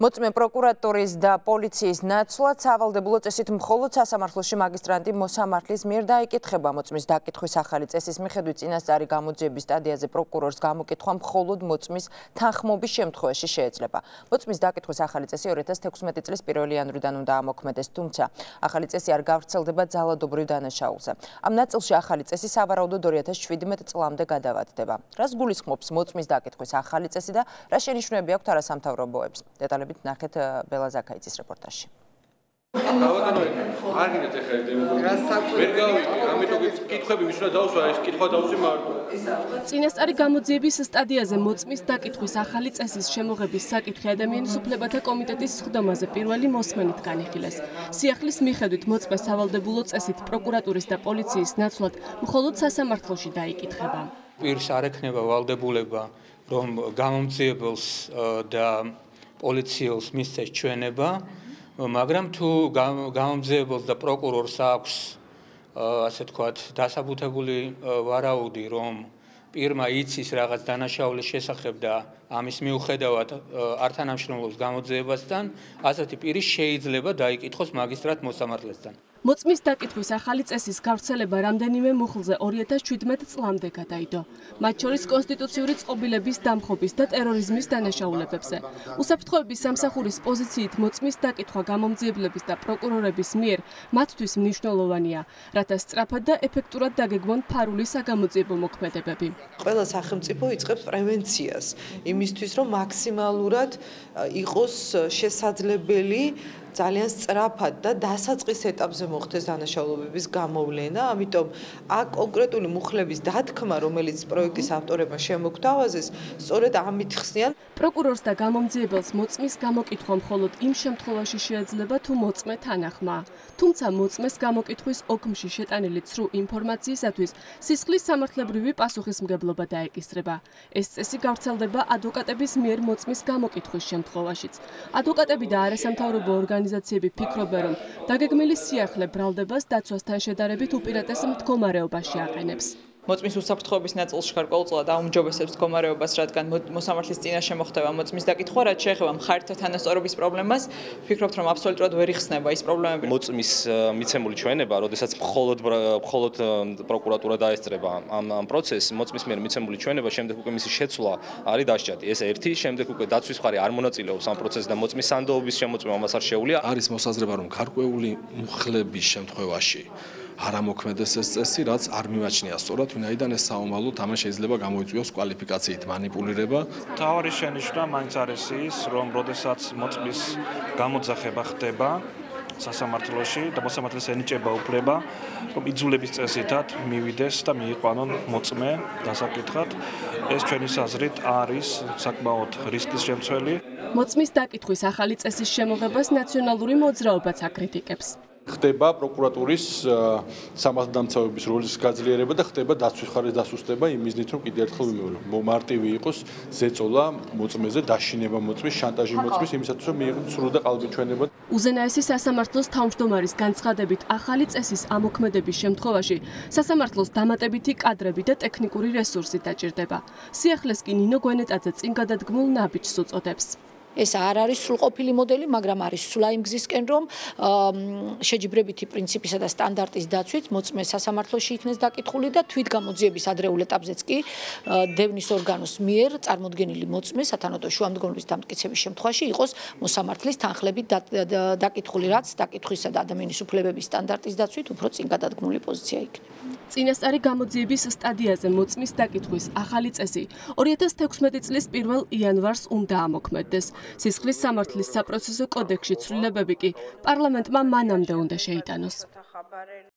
მოწმე პროკურატურის და პოლიციის ნაცვლად სავალდებულო წესით მხოლოდ სასამართლოში მაგისტრანტი მოსამართლის მიერ დაიკითხება მოწმის დაკითხვის ახალი წესის მიხედვით წინასწარი გამოძიების სტადიაზე პროკურორს გამოკითხვა მხოლოდ მოწმის თანხმობის შემთხვევაში შეეძლება. მოწმის დაკითხვის ახალი წესი 2016 წლის 1 იანვრიდან უნდა ამოქმედეს, თუმცა ახალი წესი არ გავრცელდება ძალადობრივ დანაშაულზე. ამ ნაწილში ახალი წესი სავარაუდოდ 2017 წლამდე გადავადდება. რას გულისხმობს მოწმის დაკითხვის ახალი წესი და რა შენიშვნები აქვს არასამთავრობოებს? დეტალები გადმოგვებით ნახეთ ბელა ზაქაიძის რეპორტაჟში. ბატონო, არ გინდათ ახლა დემოკრატია. ვერ გავიგე, ამიტომ კითხები მიშნა დავსვა, ეს კითხვა დავსვი მარტო. წინასწარი გამოძიების სტადიაზე მოწმის დაკითხვის ახალი წესის შემოღების საკითხი ადამიანის უფლებათა კომიტეტის სხდომაზე პირველი მოსმენით განიხილეს. სიახლის მიხედვით მოწმე სავალდებულო წესით პროკურატურის და პოლიციის ნაცვლად მხოლოდ სასამართლოში დაიკითხება. პირს არ ექნება ვალდებულება რომ გამომძიებელს და პოლიციელს მისცეს ჩვენება, მაგრამ თუ გამომძიებელს და პროკურორს აქვს ასე თქვათ დასაბუთებული ვარაუდი, რომ პირმა იცის რაღაც დანაშაულის შესახებ და ამის მიუხედავად არ თანამშრომლობს გამოძიებასთან, ასეთი პირი შეიძლება დაიკითხოს მაგისტრატ მოსამართლესთან. მოწმის დაკითხვის ახალი წესის გავრცელება რამდენიმე მუხლზე 2017 წლამდე გადაიდო. მათ შორის კონსტიტუციური წყობილების დამხობის და ტერორიზმის დანაშაულებებზე. უსაფრთხოების სამსახურის პოზიციით მოწმის დაკითხვა გამომძიებლების და პროკურორების მიერ მათთვის მნიშვნელოვანია, რათა სწრაფად და ეფექტურად დაგეგმონ ფარული საგამოძიებო მოქმედებები. ყველა სახელმწიფო იწყებს პრევენციას იმისთვის, რომ მაქსიმალურად იყოს შესაძლებელი ძალიან სწრაფად და დასაწყის ეტაპზე მოხდეს დანაშაულებების გამოვლენა, ამიტომ აქ კონკრეტული მუხლების დათქმა, რომელიც პროექტის ავტორებმა შემოგთავაზეს, სწორედ ამით ხსნიან. პროკურორს და გამომძიებელს მოწმის გამოკითხვა მხოლოდ იმ შემთხვევაში შეიძლება, თუ მოწმე თანახმა. თუმცა მოწმეს გამოკითხვის ოქმში შეტანილი ცრუ ინფორმაციისათვის სისხლის სამართლებრივი პასუხისმგებლობა დაეკისრება. ეს წესი გავრცელდება ადვოკატების მიერ მოწმის გამოკითხვის შემთხვევაშიც. ადვოკატები და არასამთავრობო ორგანიზაციები ორგანიზაციები ფიქრობენ, რომ დაგეგმილი სიახლე ბრალდებას დაცვასთან შედარებით უპირატეს მდგომარეობაში აყენებს. მოწმის უსაფრთხოების ნაწილში გარკვეულწილად აუმჯობესებს მდგომარეობას, რადგან მოსამართლის წინაშე მოხდება მოწმის დაკითხვა, რაც შეეხება მხარეთა თანასწორობის პრობლემას. ფიქრობთ, რომ აბსოლუტურად ვერ იხსნება ის პრობლემები. მოწმის მიცემული ჩვენება, როდესაც მხოლოდ მხოლოდ პროკურატურა დაესწრება ამ ამ პროცესს, მოწმის მიერ მიცემული ჩვენება შემდეგ უკვე მისი შეცვლა არის დასჭადი. ეს ერთი, შემდეგ უკვე დაცვის მხარე არ მონაწილეობს ამ პროცესში და მოწმის სანდოობის შემოწმება მას არ შეუძლია. არის მოსაზრება, რომ გარკვეული მუხლების შემთხვევაში არ ამოქმედეს ეს წესი, რაც არ მიმაჩნია სწორად, ვინაიდან ეს საომალოდ ამან შეიძლება გამოიწვიოს კვალიფიკაციით манипулირება. თავი შენიშვნა მაინც არის ის, რომ როდესაც მოწმის გამოძახება ხდება, სასამართლოში და მოსამართლეს ენიჭება უფლება, რომ იძულების წესითად მივიდეს და მიიყვანონ მოწმე დასაკითხად. ეს ჩვენი საზრით არის საკმაოდ რისკის შემცველი. მოწმის დაკითხვის ახალი წესის შემოღებას ნაციონალური მოძრაობაც აკრიტიკებს. ხდება პროკურატურის სამართალდამცავების როლის გაძლიერება და ხდება დაცვის ხარის დასუსტება იმ მიზნით რომ კიდევ ერთხელ ვიმეორო მარტივი იყოს ზეწოლა მოწმეზე დაშინება მოწმის შანტაჟი მოწმის იმისათვის რომ მიიღოს სრულ და ყალბიჩვენება უზენაესი სასამართლოს თავმჯდომარის განცხადებით ახალი წესის ამოქმედების შემთხვევაში სასამართლოს დამატებითი კადრები და ტექნიკური რესურსი დაჭირდება. სიახლეს კი ნინო გვენეტაძე წინ გადადგმულ ნაბიჯს უწოდებს ეს არ არის სრულყოფილი მოდელი, მაგრამ არის სულა იმ გზისკენ, რომ შეჯიბრებითი პრინციპისა და სტანდარტის დაცვით მოწმე სასამართლოში იქნეს დაკითხული და თვითგამოძიების ადრეულ ეტაპზეც კი დევნის ორგანოს მიერ წარმოქმნილი მოწმე სათანადო შუამდგომლობის დამტკიცების შემთხვევაში იყოს მოსამართლის თანხლებით დაკითხული, რაც დაკითხვისა და ადამიანის უფლებების სტანდარტის დაცვით უფრო წინ გადადგმული პოზიცია იქნება. წინასწარი გამოძიების სტადიაზე მოწმის დაკითხვის ახალი წესი 2016 წლის 1 იანვარს უნდა ამოქმედდეს. სისხლის სამართლის საპროცესო კოდექსში ცვლილებები კი პარლამენტმა მანამდე უნდა შეიტანოს.